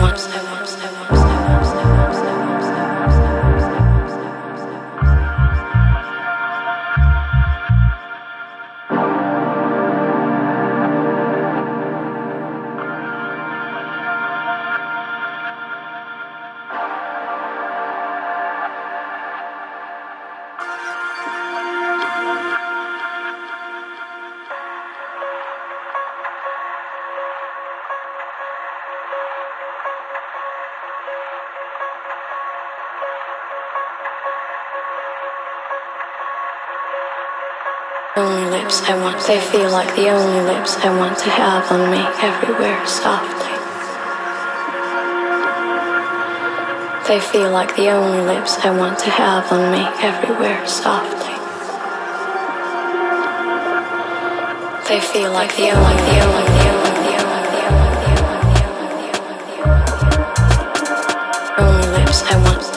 once, I once. Only lips I want, they feel like the only lips I want to have on me everywhere softly. They feel like the only lips I want to have on me everywhere softly. They feel like the only, only, the only, the only, I want.